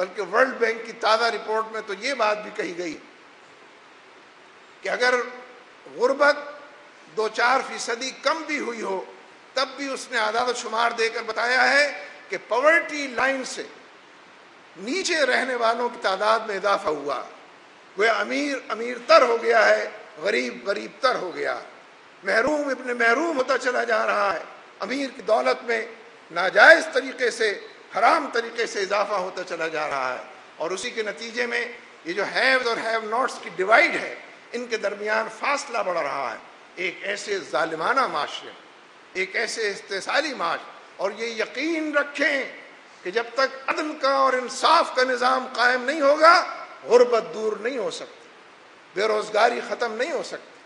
بلکہ world bank کی تازہ رپورٹ میں تو یہ بات بھی کہی گئی کہ اگر غربت دو چار فیصدی کم بھی ہوئی ہو، تب بھی اس نے آداد و شمار دے کر بتایا ہے کہ پاورٹی لائن سے نیچے رہنے والوں کی تعداد میں اضافہ ہوا۔ وہ امیر امیر تر ہو گیا ہے، غریب غریب تر ہو گیا۔ محروم ابن محروم ہوتا چلا جا رہا ہے۔ امیر کی دولت میں ناجائز طریقے سے حرام طریقے سے اضافہ ہوتا چلا جا رہا ہے اور اسی کے نتیجے میں یہ جو ہیوز اور ہیو نوٹس کی ڈیوائڈ ہے، ان کے درمیان فاصلہ بڑھ رہا ہے۔ ایک ایسے ظالمانہ معاشرے ایک ایسے استحصالی معاش۔ اور یہ یقین رکھیں کہ جب تک عدل کا اور انصاف کا نظام قائم نہیں ہوگا، غربت دور نہیں ہو سکتی، بے روزگاری ختم نہیں ہو سکتی،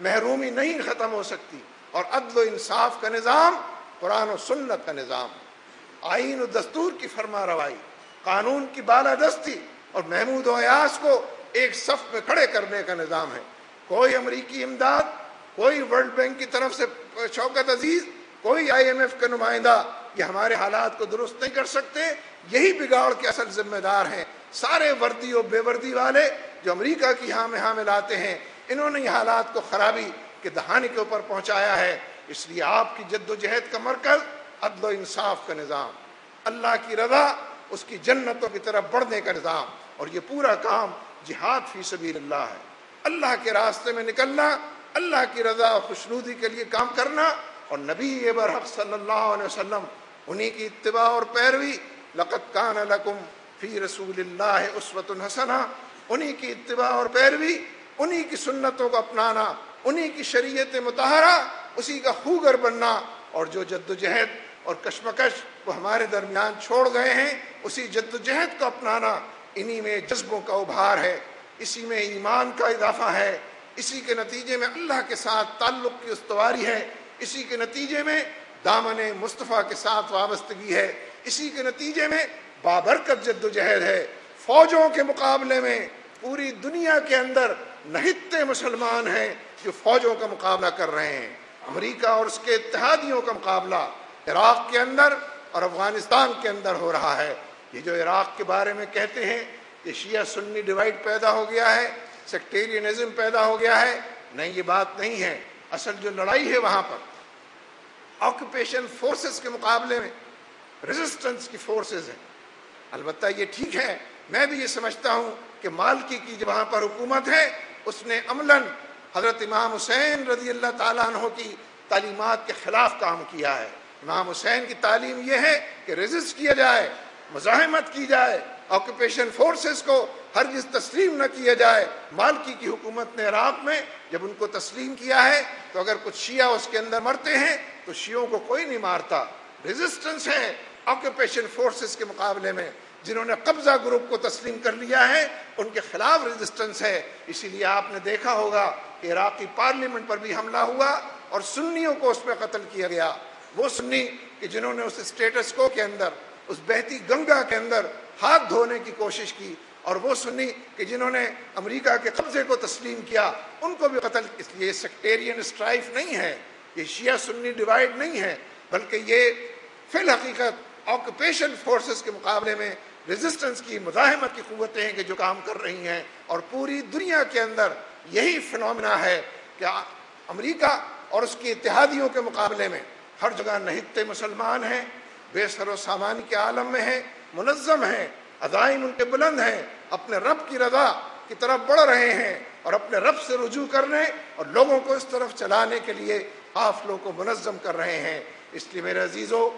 محرومی نہیں ختم ہو سکتی۔ اور عدل و انصاف کا نظام، قرآن و سنت کا نظام۔ آئین و دستور کی فرما روائی، قانون کی بالادستی اور محمود و ایاس کو ایک صف میں کھڑے کرنے کا نظام ہے۔ کوئی امریکی امداد، کوئی ورلڈ بینک کی طرف سے شوکت عزیز، کوئی آئی ایم ایف کا نمائندہ، یہ ہمارے حالات کو درست نہیں کر سکتے۔ یہی بگاڑ کے اصل ذمہ دار ہیں۔ سارے وردی اور بے وردی والے جو امریکہ کی ہاں میں ہاں لاتے ہیں، انہوں نے یہ حالات کو خرابی کے دہانے کے اوپر پہنچایا ہے۔ اس لیے آپ کی جد و جہد کا مرکز عدل و انصاف کا نظام، اللہ کی رضا، اس کی جنتوں کی طرف بڑھنے کا نظام، اور یہ پورا کام جہاد فی سبیل اللہ ہے۔ اللہ کے راستے میں نکلنا، اللہ کی رضا اور خوشنودی کے لیے کام کرنا، اور نبی برحق صلی اللہ علیہ وسلم، انہی کی اتباع اور پیروی لقت کان لکم فی رسول اللہ عصوت الحسنہ انہی کی اتباع اور پیروی، انہی کی سنتوں کو اپنانا، انہی کی شریعت متحرہ اسی کا خوگر بننا، اور جو جد و جہد اور کشمکش وہ ہمارے درمیان چھوڑ گئے ہیں، اسی جد و جہد کو اپنانا انہی میں جذبوں کا ابھار ہے، اسی میں ایمان کا اضافہ ہے، اسی کے نتیجے میں اللہ کے ساتھ تعلق کی استواری ہے، اسی کے نتیجے میں دامن مصطفیٰ کے ساتھ وابستگی ہے، اسی کے نتیجے میں بابرکت جد و جہد ہے۔ فوجوں کے مقابلے میں پوری دنیا کے اندر نہتے مسلمان ہیں جو فوجوں کا مقابلہ کر رہے ہیں۔ امریکہ اور اس کے اتحادیوں کا مقابلہ عراق کے اندر اور افغانستان کے اندر ہو رہا ہے۔ یہ جو عراق کے بارے میں کہتے ہیں کہ شیعہ سنی ڈیوائڈ پیدا ہو گیا ہے، سیکٹیرینزم پیدا ہو گیا ہے۔ نہیں، یہ بات نہیں ہے۔ اصل جو لڑائی ہے وہاں پر آکوپیشن فورسز کے مقابلے میں ریزسٹنس کی فورسز ہیں۔ البتہ یہ ٹھیک ہے، میں بھی یہ سمجھتا ہوں کہ مالکی کی جو وہاں پر حکومت ہے، اس نے عملاً حضرت امام حسین رضی اللہ تعالیٰ عنہ کی تعلیمات کے خلاف کام کیا ہے۔ امام حسین کی تعلیم یہ ہے کہ ریزسٹ کیا جائے، مزاحمت کی جائے آکوپیشن فورسز کو ہرگز تسلیم نہ کیا جائے۔ مالکی کی حکومت نے عراق میں جب ان کو تسلیم کیا ہے، تو اگر کچھ شیعہ اس کے اندر مرتے ہیں، تو شیعوں کو کوئی نہیں مارتا۔ ریزسٹنس ہے آکوپیشن فورسز کے مقابلے میں، جنہوں نے قبضہ گروپ کو تسلیم کر لیا ہے، ان کے خلاف ریزسٹنس ہے۔ اسی لیے آپ نے دیکھا ہوگا کہ عراقی پارلیمنٹ پر بھی حملہ ہوا اور سنیوں کو اس میں قتل کیا گیا۔ وہ سنی کہ جنہوں نے اس اسٹیٹس کو کے اندر، اس بہتی گنگا کے اندر ہاتھ دھونے کی کوشش کی اور وہ سنی کہ جنہوں نے امریکہ کے قبضے کو تسلیم کیا، ان کو بھی قتل، اس لیے سیکٹیرین اسٹرائف نہیں ہے، یہ شیعہ سنی ڈیوائڈ نہیں ہے، بلکہ یہ فی الحقیقت آکوپیشن فورسز کے مقابلے میں ریزسٹنس کی مزاحمت کی قوتیں ہیں کہ جو کام کر رہی ہیں اور پوری دنیا کے اندر یہی فنومنا ہے کہ امریکہ اور اس کی اتحادیوں کے مقابلے میں ہر جگہ نہتے مسلمان ہیں، بے سر و سامان کے عالم میں ہیں، منظم ہیں، عزائم ان کے بلند ہیں، اپنے رب کی رضا کی طرف بڑھ رہے ہیں اور اپنے رب سے رجوع کرنے اور لوگوں کو اس طرف چلانے کے لیے قافلوں کو منظم کر رہے ہیں۔ اس لیے میرے عزیزوں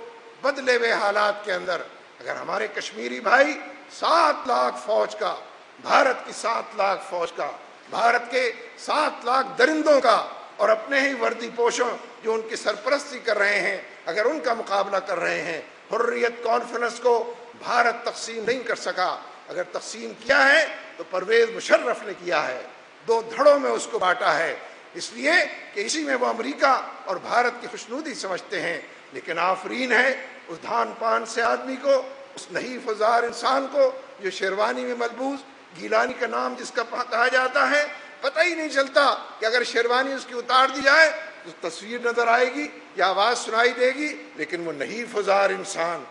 بدلے ہوئے حالات کے اندر اگر ہمارے کشمیری بھائی سات لاکھ فوج کا، بھارت کی سات لاکھ فوج کا، بھارت کے سات لاکھ درندوں کا اور اپنے ہی وردی پوشوں جو ان کی سرپرستی کر رہے ہیں، اگر ان کا مقابلہ کر رہے ہیں، حریت کانفرنس کو بھارت تقسیم نہیں کر سکا۔ اگر تقسیم کیا ہے، تو پرویز مشرف نے کیا ہے۔ دو دھڑوں میں اس کو بانٹا ہے۔ اس لیے کہ اسی میں وہ امریکہ اور بھارت کی خوشنودی سمجھتے ہیں۔ لیکن آفرین ہے، اس دھان پان سے آدمی کو، اس نحیف وزار انسان کو، جو شیروانی میں ملبوس، گیلانی کا نام جس کا کہا جاتا ہے پتہ ہی نہیں چلتا کہ اگر شیروانی اس کی اتار دی جائے تو تصویر نظر آئے گی یا آواز سنائی دے گی، لیکن وہ نحیف وزار انسان۔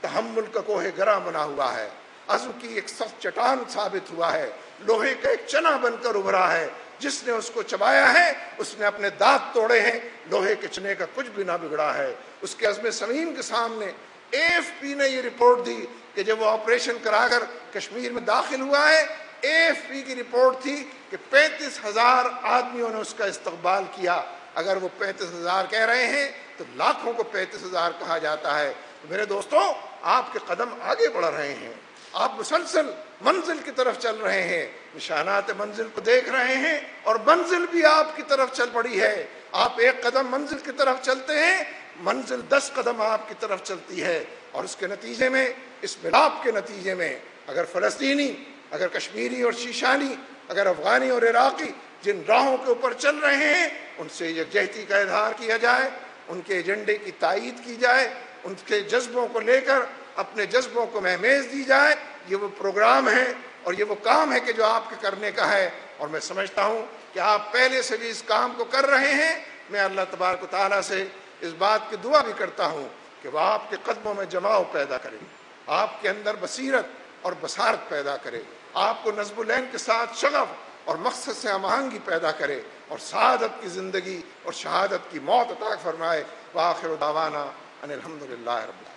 تحمل کا کوہ گرا بنا ہوا ہے۔ عزم کی ایک سخت چٹان ثابت ہوا ہے۔ لوہے کا ایک چنا بن کر ابھرا ہے۔ جس نے اس کو چبایا ہے، اس نے اپنے دانت توڑے ہیں۔ لوہے کے چنے کا کچھ بھی نہ بگڑا ہے۔ اس کے عزم سمین کے سامنے ایف پی نے یہ رپورٹ دی کہ جب وہ آپریشن کرا کر کشمیر میں داخل ہوا ہے ایف پی کی رپورٹ تھی کہ پینتیس ہزار آدمیوں نے اس کا استقبال کیا۔ اگر وہ پینتیس ہزار کہہ رہے ہیں تو لاکھوں کو پینتیس ہزار کہا جاتا ہے۔ میرے دوستوں آپ کے قدم آگے بڑھ رہے ہیں۔ آپ مسلسل منزل کی طرف چل رہے ہیں۔ نشانات منزل کو دیکھ رہے ہیں اور منزل بھی آپ کی طرف چل پڑی ہے۔ آپ ایک قدم منزل کی طرف چلتے ہیں، منزل دس قدم آپ کی طرف چلتی ہے۔ اور اس کے نتیجے میں، اس ملاپ کے نتیجے میں، اگر فلسطینی اگر کشمیری اور شیشانی، اگر افغانی اور عراقی جن راہوں کے اوپر چل رہے ہیں، ان سے یکجہتی کا اظہار کیا جائے، ان کے ایجنڈے کی تائید کی جائے، ان کے جذبوں کو لے کر اپنے جذبوں کو مہمیز دی جائے، یہ وہ پروگرام ہے اور یہ وہ کام ہے کہ جو آپ کے کرنے کا ہے۔ اور میں سمجھتا ہوں کہ آپ پہلے سے بھی اس کام کو کر رہے ہیں۔ میں اللہ تبارک و تعالیٰ سے اس بات کی دعا بھی کرتا ہوں کہ وہ آپ کے قدموں میں جماؤ پیدا کرے، آپ کے اندر بصیرت اور بصارت پیدا کرے۔ آپ کو نظم العین کے ساتھ شغف اور مقصد سے امہنگی پیدا کرے اور سعادت کی زندگی اور شہادت کی موت عطا فرمائے۔ وآخر دعوانا ان الحمد للہ رب